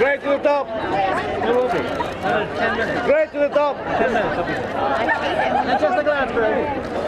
the top. Great to the top. Ten minutes. That's just a glass, bro.